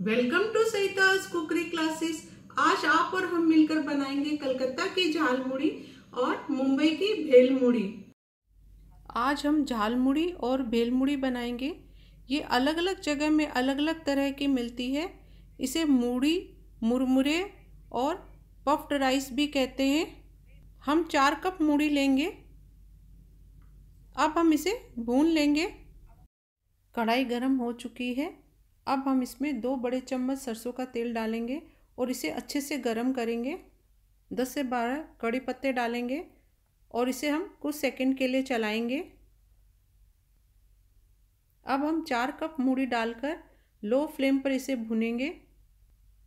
Welcome to सहिताज cookery classes आज आप और हम मिलकर बनाएँगे कलकत्ता की झाल मुड़ी और मुंबई की भेल मुड़ी आज हम झाल मुड़ी और भेल मुड़ी बनाएँगे। ये अलग अलग जगह में अलग अलग तरह की मिलती है। इसे मूड़ी, मुरमुरे और पफ्ड राइस भी कहते हैं। हम चार कप मूड़ी लेंगे। अब हम इसे भून लेंगे। कढ़ाई गरम हो चुकी है। अब हम इसमें दो बड़े चम्मच सरसों का तेल डालेंगे और इसे अच्छे से गर्म करेंगे। दस से बारह कड़ी पत्ते डालेंगे और इसे हम कुछ सेकंड के लिए चलाएँगे। अब हम चार कप मूड़ी डालकर लो फ्लेम पर इसे भुनेंगे।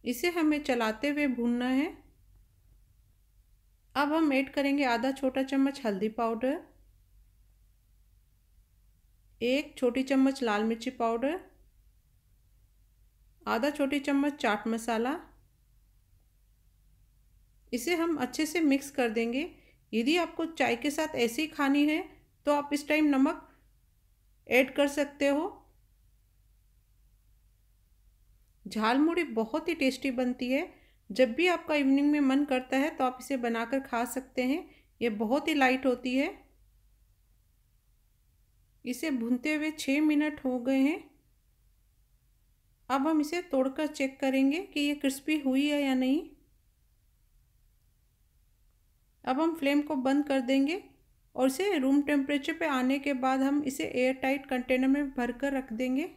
इसे हमें चलाते हुए भूनना है। अब हम ऐड करेंगे आधा छोटा चम्मच हल्दी पाउडर, एक छोटी चम्मच लाल मिर्ची पाउडर आधा छोटी चम्मच चाट मसाला। इसे हम अच्छे से मिक्स कर देंगे। यदि आपको चाय के साथ ऐसी खानी है तो आप इस टाइम नमक ऐड कर सकते हो। झाल मुड़ी बहुत ही टेस्टी बनती है। जब भी आपका इवनिंग में मन करता है तो आप इसे बनाकर खा सकते हैं। ये बहुत ही लाइट होती है। इसे भूनते हुए छः मिनट हो गए हैं। अब हम इसे तोड़कर चेक करेंगे कि ये क्रिस्पी हुई है या नहीं। अब हम फ्लेम को बंद कर देंगे और इसे रूम टेम्परेचर पे आने के बाद हम इसे एयर टाइट कंटेनर में भर कर रख देंगे।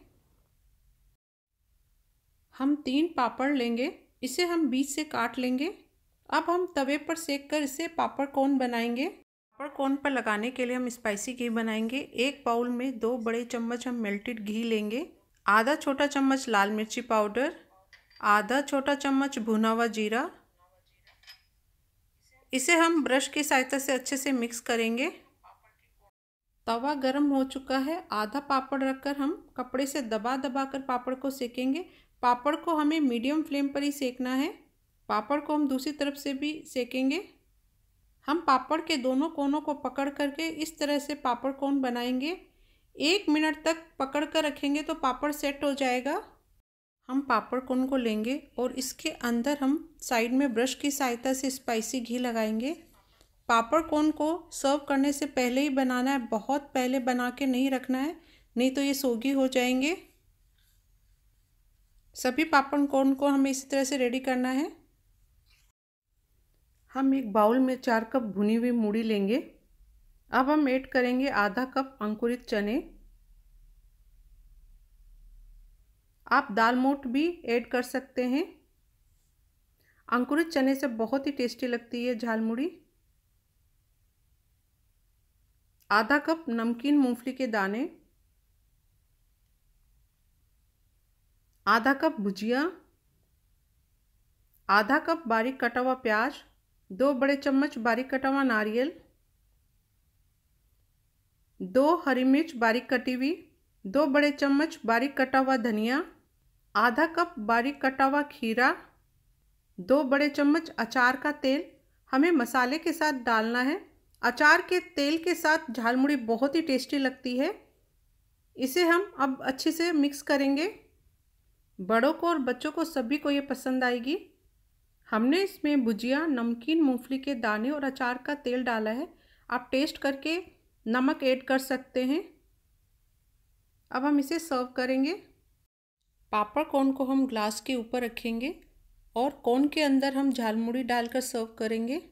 हम तीन पापड़ लेंगे, इसे हम बीच से काट लेंगे। अब हम तवे पर सेक कर इसे पापड़ कौन बनाएँगे? पापड़ कौन पर लगाने के लिए हम स्पाइसी घी बनाएँगे। एक बाउल में दो बड़े चम्मच हम मेल्टेड घी लेंगे। आधा छोटा चम्मच लाल मिर्ची पाउडर, आधा छोटा चम्मच भुना हुआ जीरा। इसे हम ब्रश की सहायता से अच्छे से मिक्स करेंगे। तवा गर्म हो चुका है। आधा पापड़ रखकर हम कपड़े से दबा दबा कर पापड़ को सेकेंगे। पापड़ को हमें मीडियम फ्लेम पर ही सेकना है। पापड़ को हम दूसरी तरफ़ से भी सेकेंगे। हम पापड़ के दोनों कोनों को पकड़ करके इस तरह से पापड़ कोन बनाएँगे। एक मिनट तक पकड़ कर रखेंगे तो पापड़ सेट हो जाएगा। हम पापड़ कोन को लेंगे और इसके अंदर हम साइड में ब्रश की सहायता से स्पाइसी घी लगाएँगे। पापड़ कोन को सर्व करने से पहले ही बनाना है, बहुत पहले बना के नहीं रखना है, नहीं तो ये सोगी हो जाएँगे। सभी पापड़ कोन को हमें इसी तरह से रेडी करना है। हम एक बाउल में चार कप भुनी हुई मूढ़ी लेंगे। अब हम ऐड करेंगे आधा कप अंकुरित चने। आप दाल मोट भी ऐड कर सकते हैं। अंकुरित चने से बहुत ही टेस्टी लगती है झालमुड़ी आधा कप नमकीन मूंगफली के दाने। आधा कप भुजिया। आधा कप बारीक कटा हुआ प्याज। दो बड़े चम्मच बारीक कटा हुआ नारियल। दो हरी मिर्च बारीक कटी हुई, दो बड़े चम्मच बारीक कटा हुआ धनिया, आधा कप बारीक कटा हुआ खीरा, दो बड़े चम्मच अचार का तेल। हमें मसाले के साथ डालना है। अचार के तेल के साथ झालमुड़ी बहुत ही टेस्टी लगती है। इसे हम अब अच्छे से मिक्स करेंगे। बड़ों को और बच्चों को सभी को ये पसंद आएगी। हमने इसमें भुजिया, नमकीन, मूंगफली के दाने और अचार का तेल डाला है। आप टेस्ट करके नमक ऐड कर सकते हैं। अब हम इसे सर्व करेंगे। पापड़ कोन को हम ग्लास के ऊपर रखेंगे और कोन के अंदर हम झालमुड़ी डालकर सर्व करेंगे।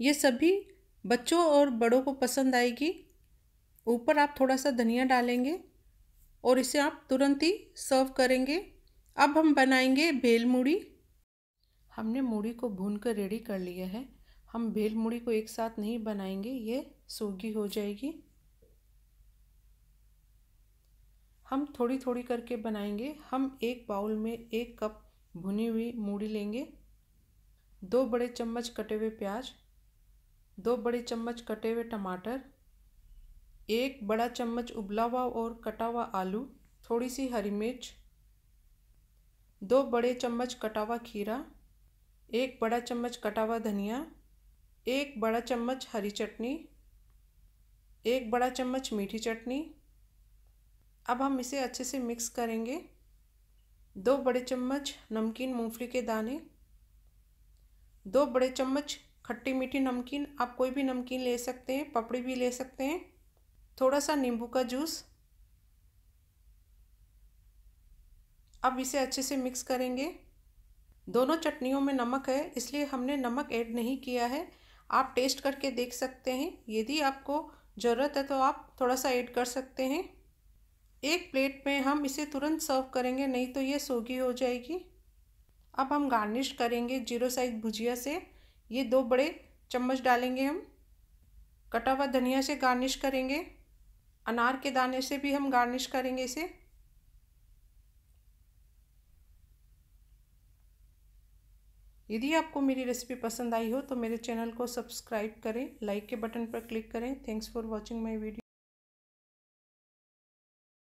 ये सभी बच्चों और बड़ों को पसंद आएगी। ऊपर आप थोड़ा सा धनिया डालेंगे और इसे आप तुरंत ही सर्व करेंगे। अब हम बनाएँगे भेल मूड़ी हमने मूड़ी को भून कर रेडी कर लिया है। हम भेल मुड़ी को एक साथ नहीं बनाएँगे, ये सोगी हो जाएगी। हम थोड़ी थोड़ी करके बनाएँगे। हम एक बाउल में एक कप भुनी हुई मूड़ी लेंगे। दो बड़े चम्मच कटे हुए प्याज, दो बड़े चम्मच कटे हुए टमाटर, एक बड़ा चम्मच उबला हुआ और कटा हुआ आलू, थोड़ी सी हरी मिर्च, दो बड़े चम्मच कटा हुआ खीरा, एक बड़ा चम्मच कटा हुआ धनिया एक बड़ा चम्मच हरी चटनी, एक बड़ा चम्मच मीठी चटनी। अब हम इसे अच्छे से मिक्स करेंगे। दो बड़े चम्मच नमकीन मूंगफली के दाने, दो बड़े चम्मच खट्टी मीठी नमकीन। आप कोई भी नमकीन ले सकते हैं, पपड़ी भी ले सकते हैं। थोड़ा सा नींबू का जूस। अब इसे अच्छे से मिक्स करेंगे। दोनों चटनियों में नमक है, इसलिए हमने नमक ऐड नहीं किया है। आप टेस्ट करके देख सकते हैं। यदि आपको ज़रूरत है तो आप थोड़ा सा ऐड कर सकते हैं। एक प्लेट में हम इसे तुरंत सर्व करेंगे, नहीं तो ये सोगी हो जाएगी। अब हम गार्निश करेंगे ज़ीरो साइज़ भुजिया से। ये दो बड़े चम्मच डालेंगे हम। कटा हुआ धनिया से गार्निश करेंगे। अनार के दाने से भी हम गार्निश करेंगे इसे। यदि आपको मेरी रेसिपी पसंद आई हो तो मेरे चैनल को सब्सक्राइब करें लाइक के बटन पर क्लिक करें. Thanks for watching my video